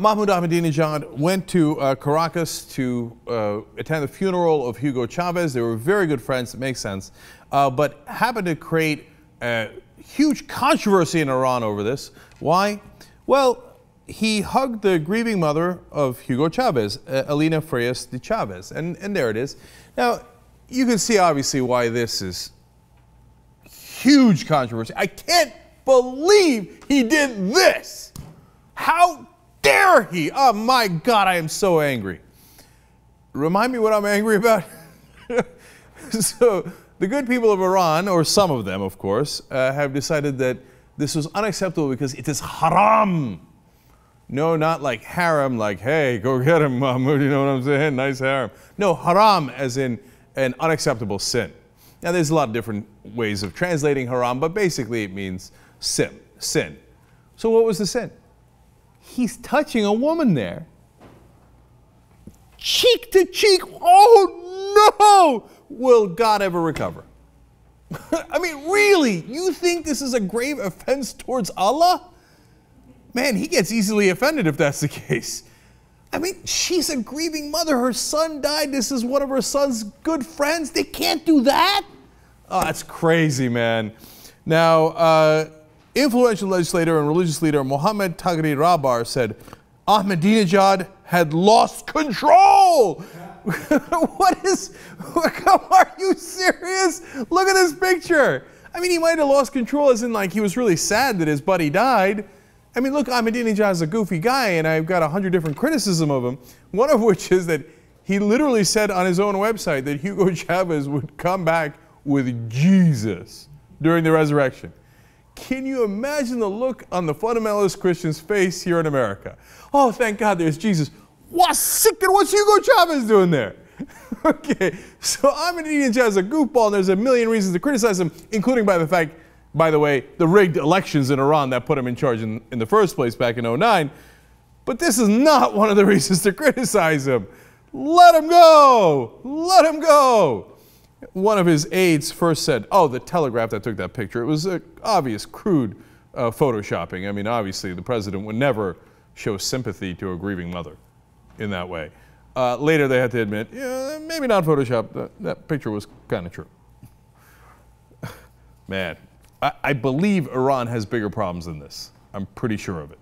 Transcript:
Mahmoud Ahmadinejad went to uh, Caracas to uh, attend the funeral of Hugo Chavez. They were very good friends, it makes sense, uh, but happened to create a huge controversy in Iran over this. Why? Well, he hugged the grieving mother of Hugo Chavez, uh, Elena Freitas de Chavez, and, and there it is. Now, you can see obviously why this is huge controversy. I can't believe he did this. How dare he? Oh my God, I am so angry. Remind me what I'm angry about? so, the good people of Iran, or some of them, of course, uh, have decided that this was unacceptable because it is haram. No, not like haram, like, hey, go get him, Mahmoud, you know what I'm saying? Nice haram. No, haram as in an unacceptable sin. Now, there's a lot of different ways of translating haram, but basically it means sin. Sin. So, what was the sin? He's touching a woman there. Cheek to cheek. Oh no! Will God ever recover? I mean, really? You think this is a grave offense towards Allah? Man, he gets easily offended if that's the case. I mean, she's a grieving mother. Her son died. This is one of her son's good friends. They can't do that? Oh, that's crazy, man. Now, uh, influential legislator and religious leader Mohammad Taghi Rahbar said Ahmadinejad had lost control. what is, are you serious? Look at this picture. I mean, he might have lost control as in like he was really sad that his buddy died. I mean, look, Ahmadinejad is a goofy guy and I've got a hundred different criticism of him. One of which is that he literally said on his own website that Hugo Chavez would come back with Jesus during the resurrection. Can you imagine the look on the fundamentalist Christian's face here in America? Oh, thank God there's Jesus. What's sick and what's Hugo Chavez doing there? okay, so Ahmadinejad is a goofball and there's a million reasons to criticize him, including by the fact, by the way, the rigged elections in Iran that put him in charge in, in the first place back in 09. But this is not one of the reasons to criticize him. Let him go! Let him go! One of his aides first said, oh, the telegraph that took that picture. It was obvious, crude uh, photoshopping. I mean, obviously, the president would never show sympathy to a grieving mother in that way. Uh, later, they had to admit, yeah, maybe not Photoshop. That, that picture was kind of true. Man, I, I believe Iran has bigger problems than this. I'm pretty sure of it.